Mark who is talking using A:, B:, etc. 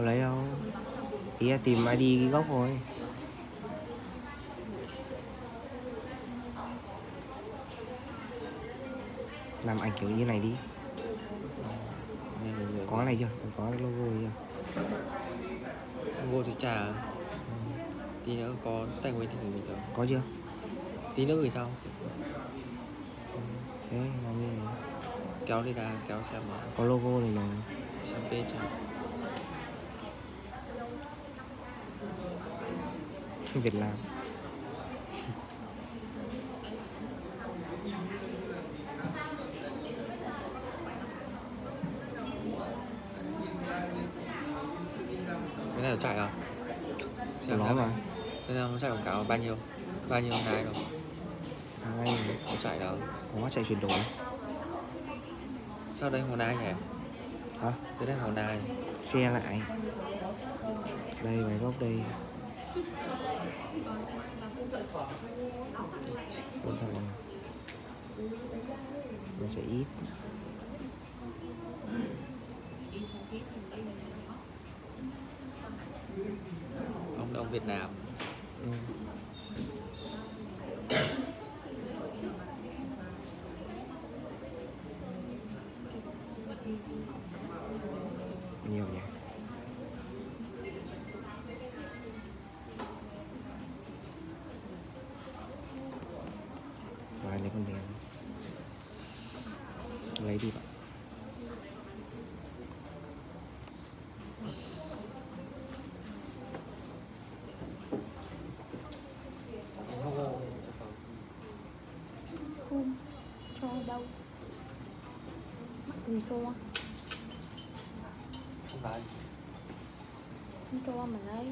A: có lấy đâu? Ý là tìm ID gốc thôi. Làm ảnh kiểu như này đi. Có này chưa? Có logo chưa?
B: Logo thì trả Tí nữa có tài nguyên thì mình tớ
A: có chưa?
B: Tí nữa gửi sau.
A: Thế làm như này
B: Kéo đi ra kéo xem mà.
A: Có logo này mà.
B: Xem page trả
A: Việt Nam.
B: Cái này là chạy à?
A: của nó mà.
B: Xem xem nó chạy quảng cáo bao nhiêu Bao nhiêu ngày rồi
A: à, ngay
B: Nó chạy đâu?
A: Có chạy chuyển đổi.
B: Sao đây Honda nhỉ?
A: hả?
B: Dưới đây Honda
A: xe lại. Đây vài gốc đây nó sẽ ít.
B: Ông ông Việt Nam.
A: Ừ. nhiều nhỉ? Rồi lấy con đèn lấy đi bạn.
C: Không cho đâu? Mắc gì cho.
B: Không phải.
C: Không cho mình lấy